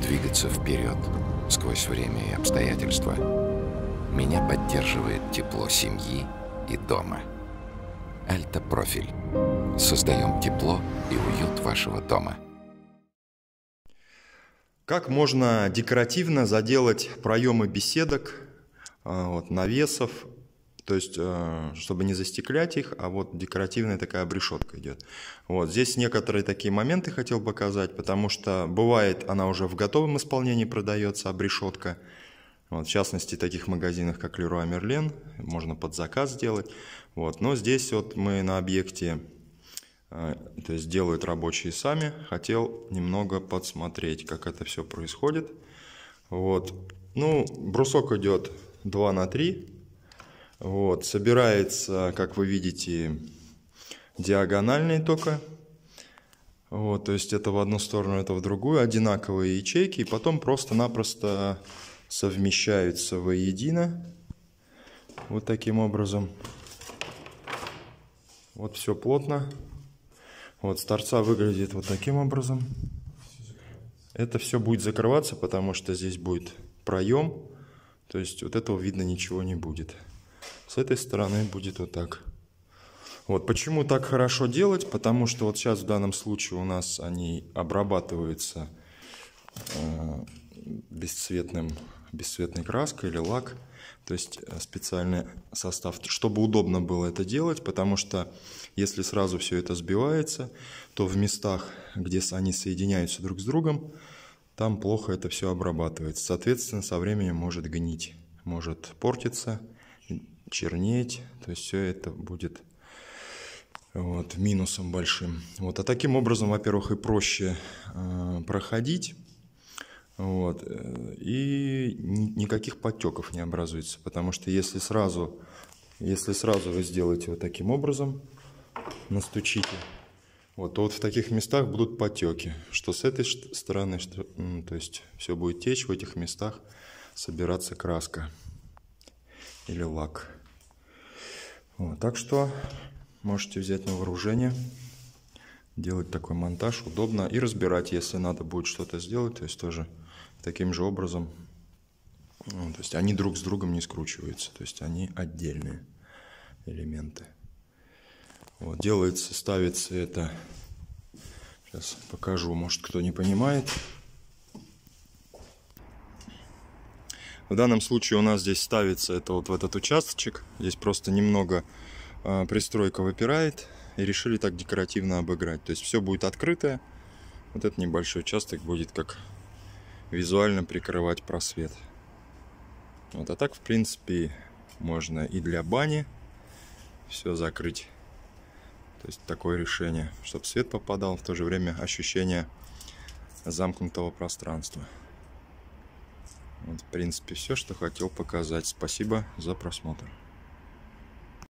двигаться вперед сквозь время и обстоятельства. Меня поддерживает тепло семьи и дома. Альта Профиль. Создаем тепло и уют вашего дома. Как можно декоративно заделать проемы беседок, а, вот, навесов, то есть, э, чтобы не застеклять их, а вот декоративная такая обрешетка идет. Вот здесь некоторые такие моменты хотел показать, потому что бывает она уже в готовом исполнении продается, обрешетка. Вот, в частности, в таких магазинах, как Leroy Merlin, можно под заказ сделать. Вот, но здесь вот мы на объекте, э, то есть делают рабочие сами. Хотел немного подсмотреть, как это все происходит. Вот, ну, брусок идет 2 на 3 вот, собирается, как вы видите, диагональный только. Вот, то есть это в одну сторону, это в другую, одинаковые ячейки, и потом просто-напросто совмещаются воедино. Вот таким образом. Вот все плотно. Вот с торца выглядит вот таким образом. Это все будет закрываться, потому что здесь будет проем. То есть вот этого видно ничего не будет. С этой стороны будет вот так. Вот почему так хорошо делать? Потому что вот сейчас в данном случае у нас они обрабатываются э, бесцветным, бесцветной краской или лак. То есть э, специальный состав, чтобы удобно было это делать, потому что если сразу все это сбивается, то в местах, где они соединяются друг с другом, там плохо это все обрабатывается. Соответственно, со временем может гнить, может портиться чернеть. То есть все это будет вот, минусом большим. Вот, а таким образом, во-первых, и проще э, проходить. Вот, э, и никаких подтеков не образуется. Потому что если сразу, если сразу вы сделаете вот таким образом, настучите, вот, то вот в таких местах будут потеки. Что с этой стороны, что, то есть все будет течь в этих местах, собираться краска или лак. Вот, так что можете взять на вооружение, делать такой монтаж удобно и разбирать, если надо будет что-то сделать, то есть тоже таким же образом. Ну, то есть они друг с другом не скручиваются, то есть они отдельные элементы. Вот, делается, ставится это, сейчас покажу, может кто не понимает. В данном случае у нас здесь ставится это вот в этот участочек. Здесь просто немного э, пристройка выпирает. И решили так декоративно обыграть. То есть все будет открытое. Вот этот небольшой участок будет как визуально прикрывать просвет. Вот, а так, в принципе, можно и для бани все закрыть. То есть такое решение, чтобы свет попадал, в то же время ощущение замкнутого пространства. Вот, в принципе, все, что хотел показать. Спасибо за просмотр.